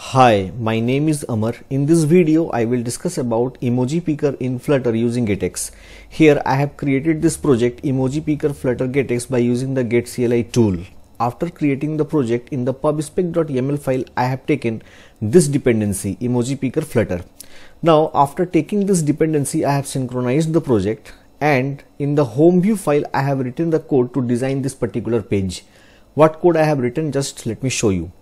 Hi, my name is Amar. In this video, I will discuss about Emoji Picker in Flutter using GetX. Here, I have created this project Emoji Picker Flutter GetX by using the GetCLI tool. After creating the project in the pubspec.yaml file, I have taken this dependency Emoji Picker Flutter. Now, after taking this dependency, I have synchronized the project and in the home view file, I have written the code to design this particular page. What code I have written, just let me show you.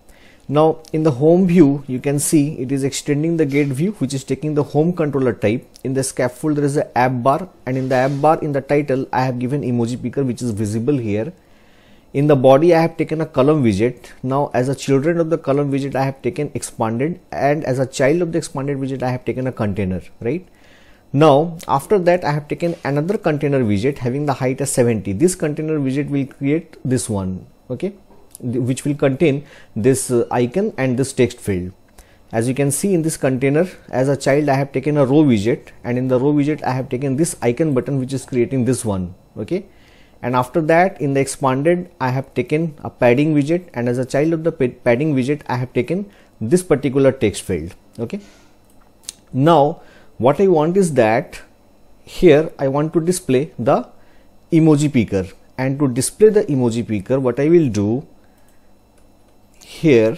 Now in the home view, you can see it is extending the get view, which is taking the home controller type. In the scaffold, there is a app bar and in the app bar in the title, I have given emoji picker, which is visible here. In the body, I have taken a column widget. Now as a children of the column widget, I have taken expanded and as a child of the expanded widget, I have taken a container, right? Now after that, I have taken another container widget having the height as 70. This container widget will create this one, okay? Which will contain this uh, icon and this text field. As you can see in this container as a child I have taken a row widget and in the row widget I have taken this icon button which is creating this one okay? And after that in the expanded I have taken a padding widget and as a child of the padding widget I have taken this particular text field okay? Now what I want is that here I want to display the emoji picker. And to display the emoji picker what I will do here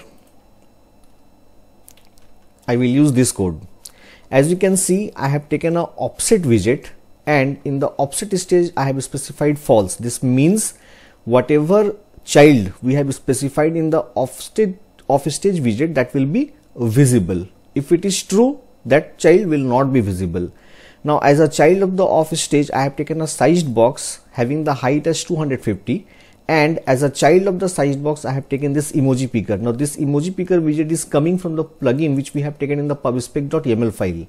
I will use this code. As you can see I have taken a off stage widget and in the offset stage I have specified false. This means whatever child we have specified in the offset off stage widget that will be visible. If it is true that child will not be visible. Now as a child of the off stage I have taken a sized box having the height as 250 and as a child of the sized box I have taken this emoji picker. Now this emoji picker widget is coming from the plugin which we have taken in the pubspec.yaml file.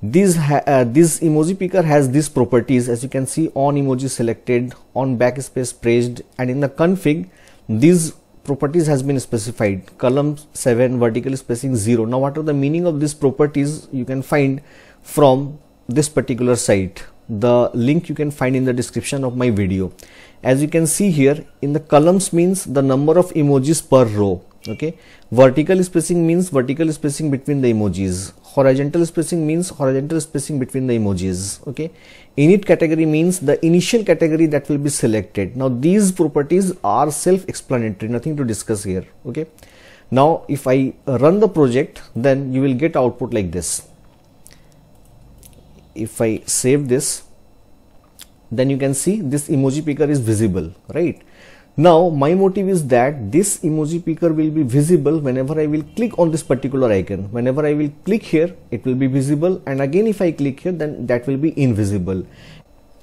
This, uh, this emoji picker has these properties as you can see on emoji selected, on backspace pressed and in the config these properties has been specified column 7 vertical spacing 0 now what are the meaning of these properties you can find from this particular site the link you can find in the description of my video. As you can see here in the columns means the number of emojis per row okay? Vertical spacing means vertical spacing between the emojis. Horizontal spacing means horizontal spacing between the emojis okay? Init category means the initial category that will be selected. Now these properties are self-explanatory nothing to discuss here okay? Now if i run the project then you will get output like this if I save this then you can see this emoji picker is visible right? Now my motive is that this emoji picker will be visible whenever I will click on this particular icon. Whenever I will click here it will be visible and again if I click here then that will be invisible.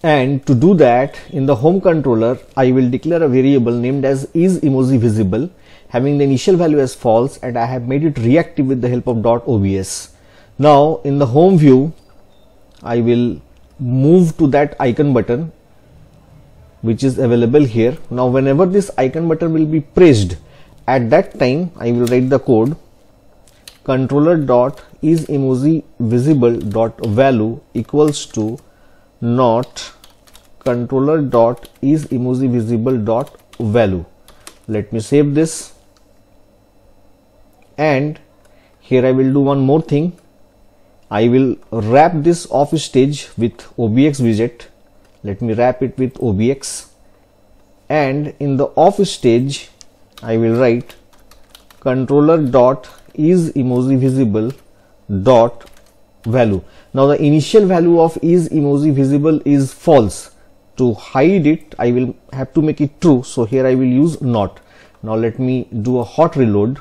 And to do that in the home controller I will declare a variable named as is emoji visible having the initial value as false and I have made it reactive with the help of dot .obs now in the home view I will move to that icon button which is available here. Now whenever this icon button will be pressed at that time I will write the code controller dot is emoji visible dot value equals to not controller dot is emoji visible dot value let me save this. And here I will do one more thing I will wrap this off stage with OBX widget. Let me wrap it with OBX and in the off stage I will write controller dot is emoji visible dot value. Now the initial value of is emoji visible is false. To hide it I will have to make it true so here I will use not. Now let me do a hot reload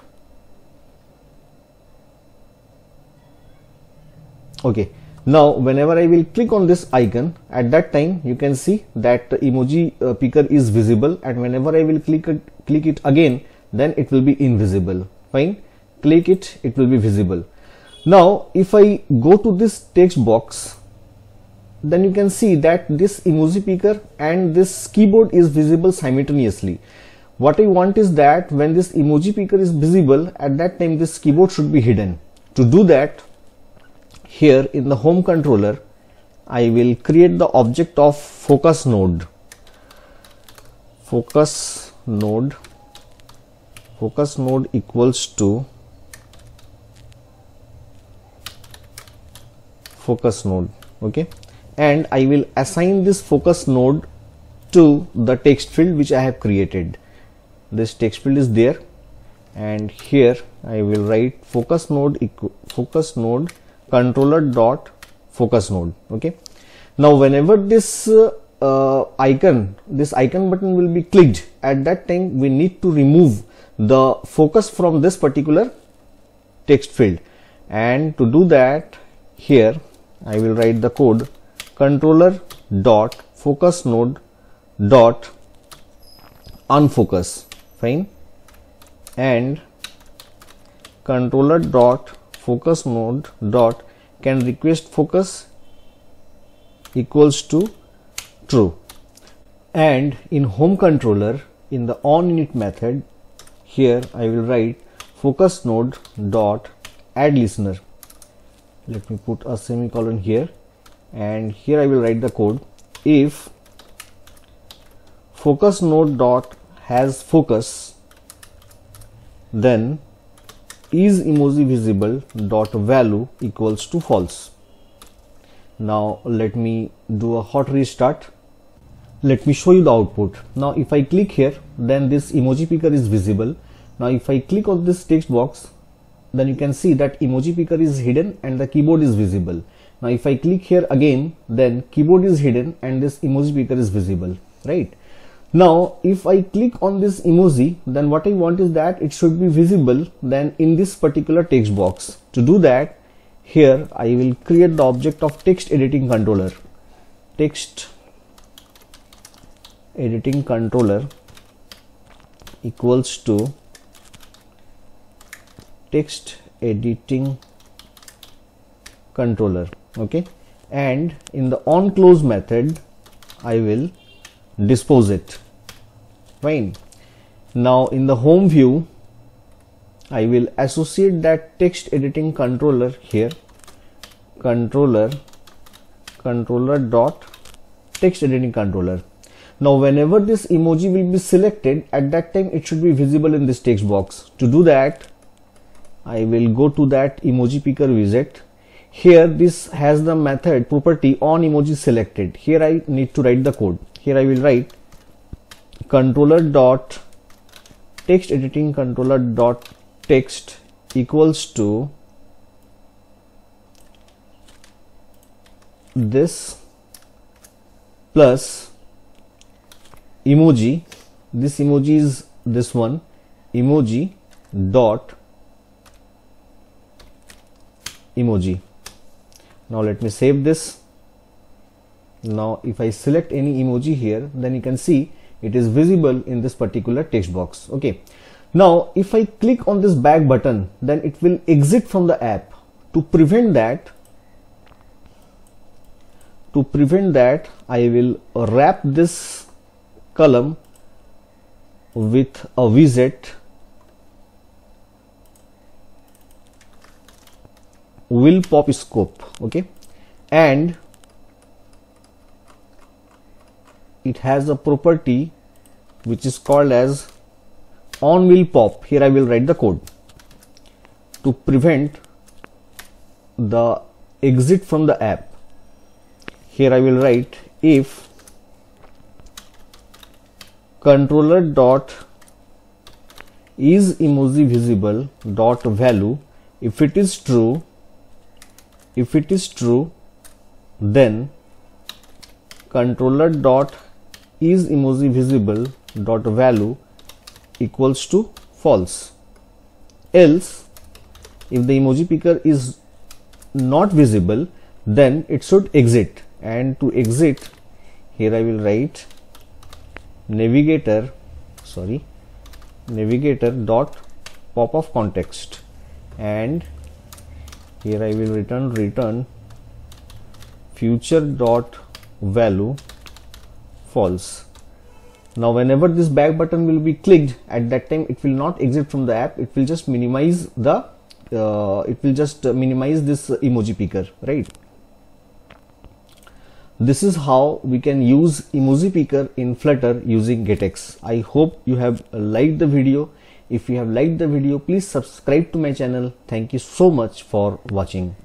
okay. Now whenever I will click on this icon at that time you can see that the emoji uh, picker is visible. And whenever I will click it, click it again then it will be invisible. Fine? Click it it will be visible. Now if I go to this text box then you can see that this emoji picker and this keyboard is visible simultaneously. What I want is that when this emoji picker is visible at that time this keyboard should be hidden. To do that here in the home controller I will create the object of focus node. Focus node focus node equals to focus node okay? And I will assign this focus node to the text field which I have created. This text field is there. And here I will write focus node focus node controller dot focus node okay? Now whenever this uh, uh, icon this icon button will be clicked at that time we need to remove the focus from this particular text field. And to do that here I will write the code controller dot focus node dot unfocus fine? And controller dot focus node dot can request focus equals to true. And in home controller in the on init method here I will write focus node dot add listener. Let me put a semicolon here. And here I will write the code. If focus node dot has focus then is emoji visible dot value equals to false. Now let me do a hot restart. Let me show you the output. Now if I click here then this emoji picker is visible. Now if I click on this text box then you can see that emoji picker is hidden and the keyboard is visible. Now if I click here again then keyboard is hidden and this emoji picker is visible right now if I click on this emoji then what I want is that it should be visible then in this particular text box. To do that here I will create the object of text editing controller. Text editing controller equals to text editing controller okay? And in the on close method I will dispose it fine now in the home view I will associate that text editing controller here controller controller dot text editing controller now whenever this emoji will be selected at that time it should be visible in this text box. To do that I will go to that emoji picker widget. Here this has the method property on emoji selected. Here I need to write the code. Here I will write controller dot text editing controller dot text equals to this plus emoji. This emoji is this one. Emoji dot emoji. Now let me save this now if I select any emoji here then you can see it is visible in this particular text box. Okay. Now if I click on this back button then it will exit from the app. To prevent that to prevent that I will wrap this column with a widget will pop scope. Okay. And it has a property which is called as on will pop. Here I will write the code to prevent the exit from the app. Here I will write if controller dot is emoji visible dot value. If it is true if it is true then controller dot is emoji visible dot value equals to false. Else if the emoji picker is not visible then it should exit. And to exit here I will write navigator sorry navigator dot pop of context. And here I will return return future dot value false now whenever this back button will be clicked at that time it will not exit from the app it will just minimize the uh, it will just minimize this emoji picker right this is how we can use emoji picker in Flutter using GetX. I hope you have liked the video. If you have liked the video, please subscribe to my channel. Thank you so much for watching.